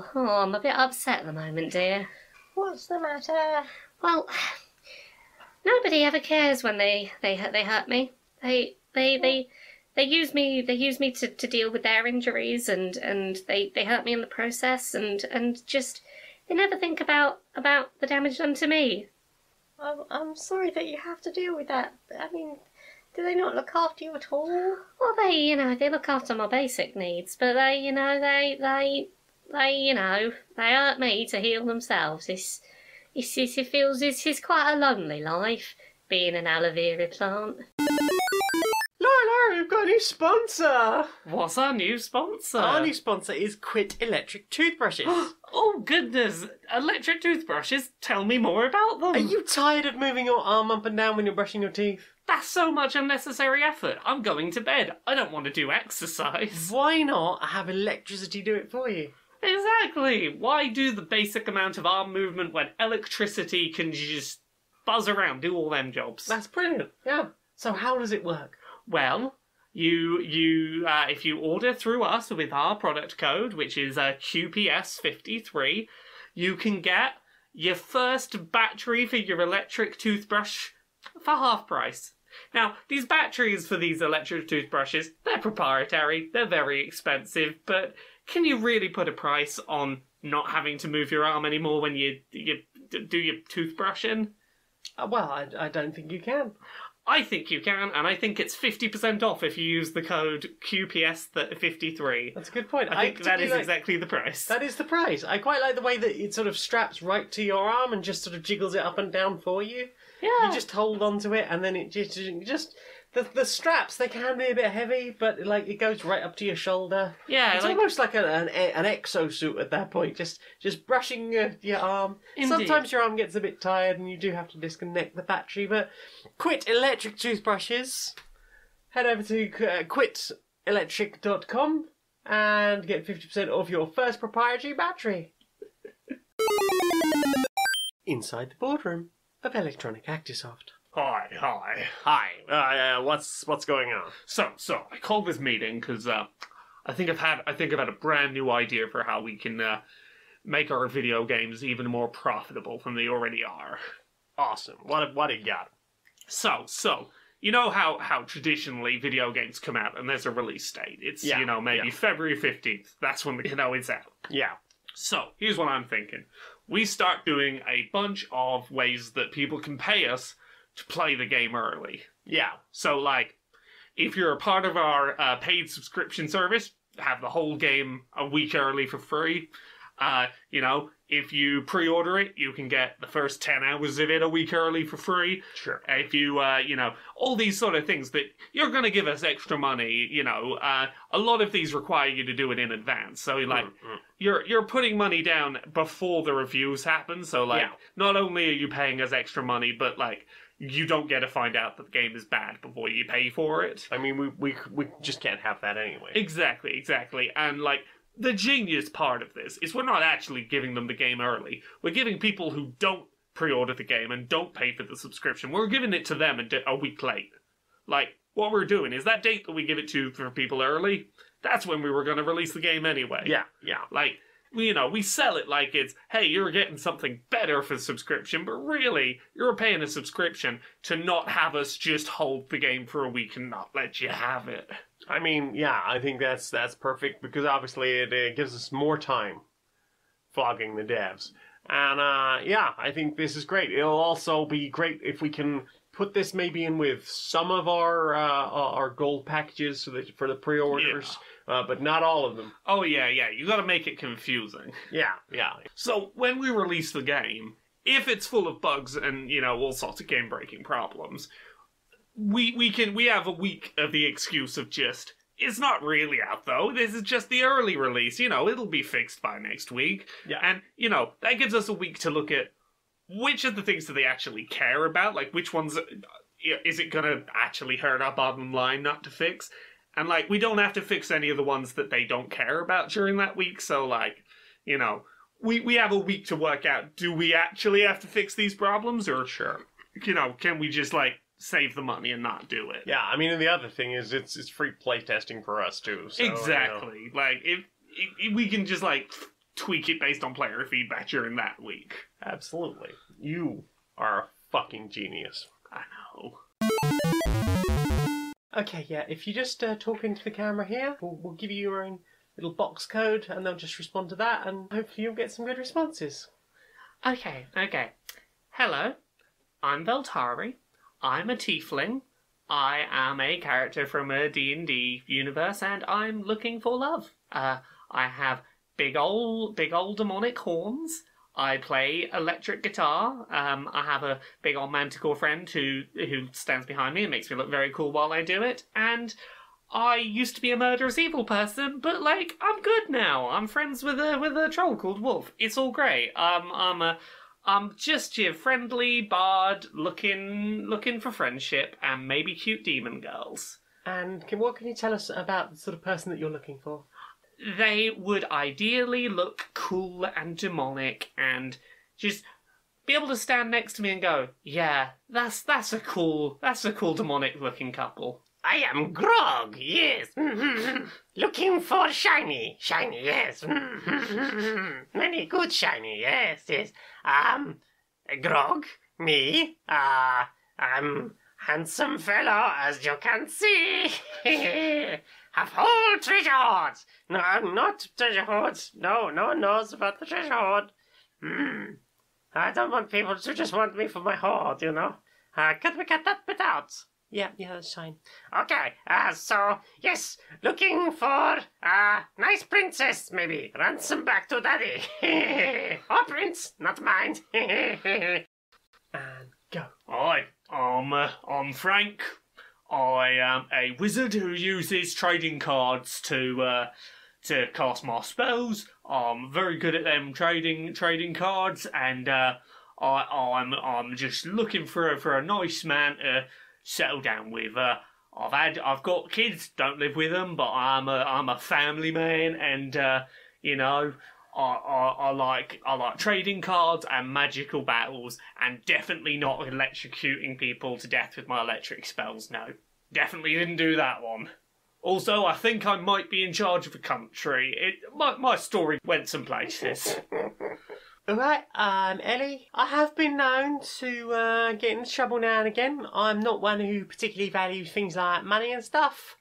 Oh, oh, I'm a bit upset at the moment, dear. What's the matter? Well, nobody ever cares when they they hurt they hurt me. They they they they use me they use me to, to deal with their injuries and and they they hurt me in the process and and just they never think about about the damage done to me. I'm, I'm sorry that you have to deal with that. I mean, do they not look after you at all? Well, they you know they look after my basic needs, but they you know they they they you know they hurt me to heal themselves. It's it's, it's it feels it's, it's quite a lonely life being an aloe vera plant. Laura, Laura, we've got a new sponsor. What's our new sponsor? Our new sponsor is Quip Electric Toothbrushes. oh goodness, electric toothbrushes. Tell me more about them. Are you tired of moving your arm up and down when you're brushing your teeth? That's so much unnecessary effort. I'm going to bed. I don't want to do exercise. Why not have electricity do it for you? Exactly. Why do the basic amount of arm movement when electricity can just buzz around, do all them jobs? That's brilliant. Yeah. So how does it work? Well, you you uh, if you order through us with our product code, which is uh, QPS53, you can get your first battery for your electric toothbrush for half price. Now, these batteries for these electric toothbrushes, they're proprietary, they're very expensive, but can you really put a price on not having to move your arm anymore when you, you do your toothbrushing? Uh, well, I, I don't think you can. I think you can, and I think it's 50% off if you use the code QPS53. That's a good point. I think that is like- exactly the price. That is the price. I quite like the way that it sort of straps right to your arm and just sort of jiggles it up and down for you. yeah. You just hold on to it and then it just just the the straps they can be a bit heavy, but like it goes right up to your shoulder. yeah, It's like, almost like an, an an exosuit at that point, just just brushing your, your arm. Indeed. Sometimes your arm gets a bit tired and you do have to disconnect the battery, but Quip electric toothbrushes. Head over to uh, quipelectric.com and get 50% off your first proprietary battery. Inside the boardroom of Electronic Actisoft. Hi, hi. Hi, uh, uh, what's what's going on? So, so I called this meeting because uh, I think I've had I think I've had a brand new idea for how we can uh, make our video games even more profitable than they already are. Awesome. What what do you got? So, so you know how how traditionally video games come out and there's a release date. It's Yeah, you know maybe yeah. February fifteenth. That's when you know it's out. Yeah. So here's what I'm thinking: we start doing a bunch of ways that people can pay us to play the game early. Yeah. So, like, if you're a part of our uh, paid subscription service, have the whole game a week early for free. Uh, you know, if you pre-order it, you can get the first ten hours of it a week early for free. Sure. If you, uh, you know, all these sort of things that you're going to give us extra money. You know, uh, a lot of these require you to do it in advance. So, like, Mm, you're you're putting money down before the reviews happen. So, like, Yeah. not only are you paying us extra money, but like you don't get to find out that the game is bad before you pay for it. I mean, we, we we just can't have that anyway. Exactly, exactly. And like the genius part of this is we're not actually giving them the game early. We're giving people who don't pre-order the game and don't pay for the subscription. We're giving it to them a, week late. Like what we're doing is that date that we give it to for people early. That's when we were going to release the game anyway. Yeah, yeah. Like, you know, we sell it like it's, hey, you're getting something better for subscription, but really, you're paying a subscription to not have us just hold the game for a week and not let you have it. I mean, yeah, I think that's that's perfect because obviously it uh, gives us more time flogging the devs. And uh, yeah, I think this is great. It'll also be great if we can put this maybe in with some of our uh, our gold packages so that for the pre-orders, uh, but not all of them. Oh, yeah, yeah, you gotta make it confusing. Yeah, yeah, So, when we release the game, if it's full of bugs and, you know, all sorts of game breaking problems, we, we can, we have a week of the excuse of just, it's not really out though. This is just the early release. You know, it'll be fixed by next week. Yeah. And, you know, that gives us a week to look at which of the things do they actually care about? Like, which ones is it going to actually hurt our bottom line not to fix? And, like, we don't have to fix any of the ones that they don't care about during that week. So, like, you know, we, we have a week to work out do we actually have to fix these problems? Or, sure. you know, can we just, like, save the money and not do it? Yeah, I mean, and the other thing is it's it's free playtesting for us too. So, you know. exactly. Like if, if, if we can just like tweak it based on player feedback during that week. Absolutely. You are a fucking genius. I know. Okay, yeah, if you just uh, talk into the camera here, we'll, we'll give you your own little box code and they'll just respond to that and hopefully you'll get some good responses. Okay, okay. Hello, I'm Veltari. I'm a tiefling. I am a character from a D&D universe and I'm looking for love. Uh, I have big old, big old demonic horns. I play electric guitar. Um, I have a big old manticore friend who who stands behind me and makes me look very cool while I do it. And I used to be a murderous evil person, but like I'm good now. I'm friends with a with a troll called Wolf. It's all great. Um, I'm a I'm just your friendly bard looking looking for friendship and maybe cute demon girls. And can, what can you tell us about the sort of person that you're looking for? They would ideally look cool and demonic and just be able to stand next to me and go, "Yeah, that's that's a cool that's a cool demonic looking couple." I am Grog, yes. Looking for shiny, shiny, yes. Many good shiny, yes, yes. Um, Grog, me, uh, I'm handsome fellow, as you can see. Have whole treasure hoards. No, I'm not treasure hoards. No, no one knows about the treasure hoard. Hmm. I don't want people to just want me for my hoard, you know. Uh, could we cut that bit out? Yeah, yeah, that's fine. Okay, uh, so, yes, looking for a nice princess, maybe. Ransom back to daddy. or prince, not mine. And go. Hi, I'm uh, I'm Frank. I am a wizard who uses trading cards to uh, to cast my spells. I'm very good at them trading trading cards, and uh, I I'm I'm just looking for for a nice man to settle down with. Uh, I've had I've got kids, don't live with them, but I'm a I'm a family man, and uh, you know. I, I, I like I like trading cards and magical battles, and definitely not electrocuting people to death with my electric spells. No, definitely didn't do that one. Also, I think I might be in charge of a country. It my my story went some places. Alright, um, Ellie, I have been known to uh, get into trouble now and again. I'm not one who particularly values things like money and stuff.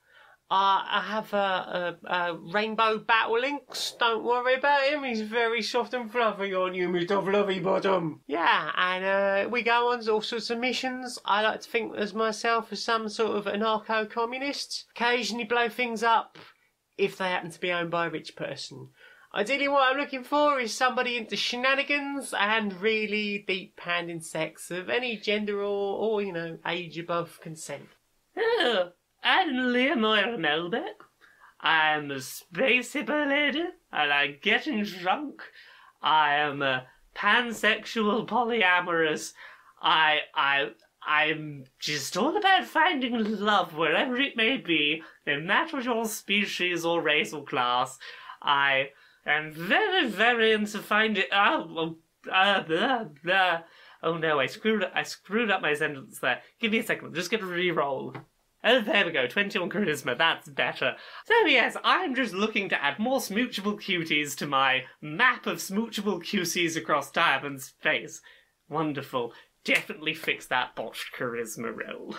Uh, I have a, a, a rainbow battle lynx. Don't worry about him. He's very soft and fluffy on you, Mr. Fluffy Bottom. Yeah, and uh, we go on all sorts of missions. I like to think as myself as some sort of anarcho-communist. Occasionally blow things up if they happen to be owned by a rich person. Ideally, what I'm looking for is somebody into shenanigans and really deep hand in sex of any gender or, or you know, age above consent. Oh, I'm Leonora Melbeck. I'm a space hippo lady. I like getting drunk. I am a pansexual polyamorous. I I I'm just all about finding love wherever it may be, no matter your species or race or class. I am very, very into finding. Oh, uh, blah, blah. oh no! I screwed. up. I screwed up my sentence there. Give me a second. I'm just gonna re-roll. Oh, there we go. 21 charisma. That's better. So, yes, I'm just looking to add more smoochable cuties to my map of smoochable cuties across time and space. Wonderful. Definitely fix that botched charisma roll.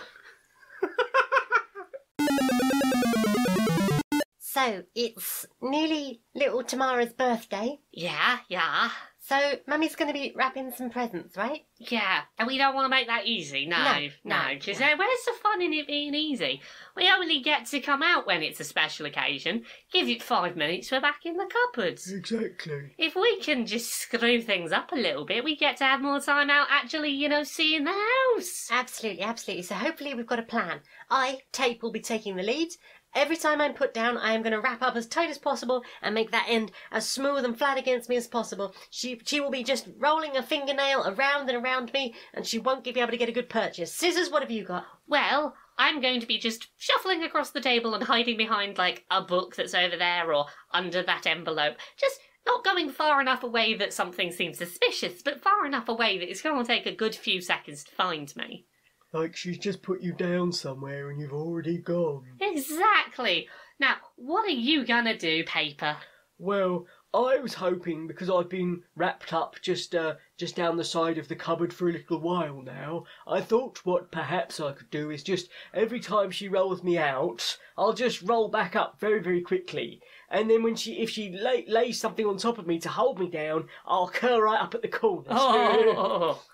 So, it's nearly little Tamara's birthday. Yeah, yeah, So, Mummy's going to be wrapping some presents, right? yeah. And we don't want to make that easy. No, No, no. no, Because no. uh, where's the fun in it being easy? We only get to come out when it's a special occasion. Give it five minutes, we're back in the cupboards. Exactly. If we can just screw things up a little bit, we get to have more time out actually, you know, seeing the house. Absolutely, absolutely. So, hopefully, we've got a plan. I, Tape, will be taking the lead. Every time I'm put down, I am going to wrap up as tight as possible and make that end as smooth and flat against me as possible. She she will be just rolling a fingernail around and around me, and she won't be able to get a good purchase. Scissors, what have you got? Well, I'm going to be just shuffling across the table and hiding behind like a book that's over there or under that envelope. Just not going far enough away that something seems suspicious, but far enough away that it's going to take a good few seconds to find me. Like she's just put you down somewhere and you've already gone. Exactly. Now, what are you gonna do, Paper? Well, I was hoping because I've been wrapped up just uh, just down the side of the cupboard for a little while now. I thought what perhaps I could do is just every time she rolls me out, I'll just roll back up very very quickly, and then when she if she lay, lays something on top of me to hold me down, I'll curl right up at the corners. Oh,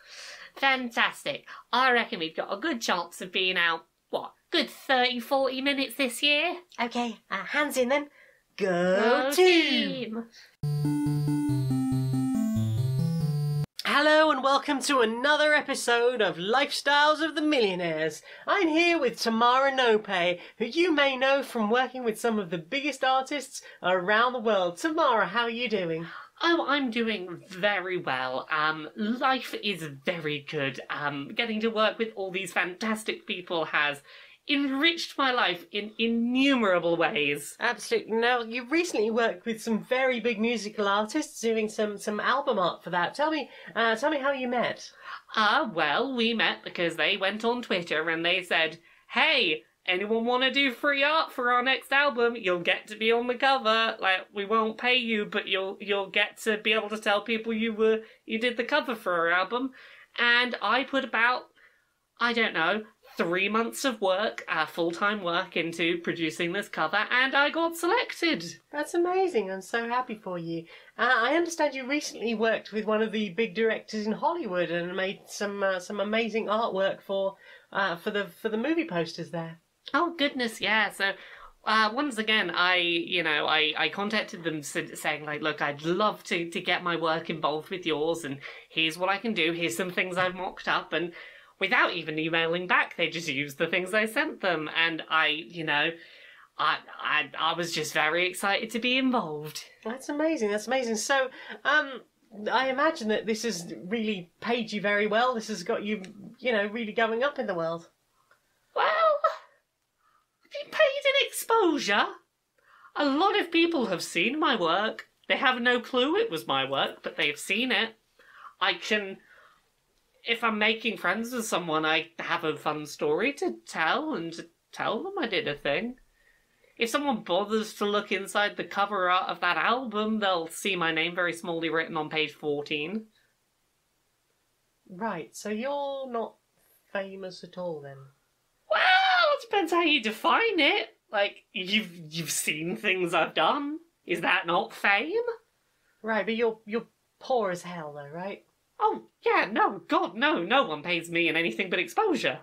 fantastic. I reckon we've got a good chance of being out, what, good 30, 40 minutes this year? Okay, uh, hands in then. Go, team! Hello and welcome to another episode of Lifestyles of the Millionaires. I'm here with Tamara Nope, who you may know from working with some of the biggest artists around the world. Tamara, how are you doing? Oh, I'm doing very well. Um, life is very good. Um, getting to work with all these fantastic people has enriched my life in innumerable ways. Absolutely. Now, you've recently worked with some very big musical artists doing some, some album art for that. Tell me, uh, tell me how you met. Ah, well, we met because they went on Twitter and they said, "Hey, anyone want to do free art for our next album? You'll get to be on the cover. Like, we won't pay you, but you'll you'll get to be able to tell people you were you did the cover for our album." And I put about, I don't know, three months of work, uh, full time work into producing this cover, and I got selected. That's amazing. I'm so happy for you. Uh, I understand you recently worked with one of the big directors in Hollywood and made some uh, some amazing artwork for uh, for the for the movie posters there. Oh goodness, yeah. So uh, once again, I you know I, I contacted them saying like, look, I'd love to to get my work involved with yours, and here's what I can do. Here's some things I've mocked up, and without even emailing back, they just used the things I sent them, and I you know. I, I I was just very excited to be involved. That's amazing. That's amazing. So, um, I imagine that this has really paid you very well. This has got you, you know, really going up in the world. I've been paid in exposure. A lot of people have seen my work. They have no clue it was my work, but they've seen it. I can. If I'm making friends with someone, I have a fun story to tell and to tell them I did a thing. If someone bothers to look inside the cover art of that album, they'll see my name very smallly written on page 14. Right. So you're not famous at all then. Depends how you define it. Like you've you've seen things I've done. Is that not fame? Right, but you're you're poor as hell though, right? Oh yeah, no, God, no, no one pays me in anything but exposure.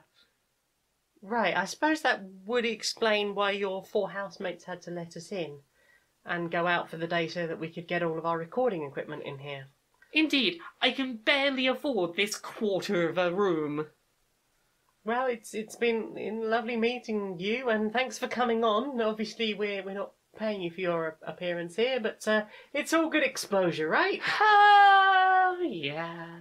Right. I suppose that would explain why your four housemates had to let us in and go out for the day so that we could get all of our recording equipment in here. Indeed, I can barely afford this quarter of a room. Well, it's it's been lovely meeting you, and thanks for coming on. Obviously, we're we're not paying you for your appearance here, but uh, it's all good exposure, right? Oh yeah.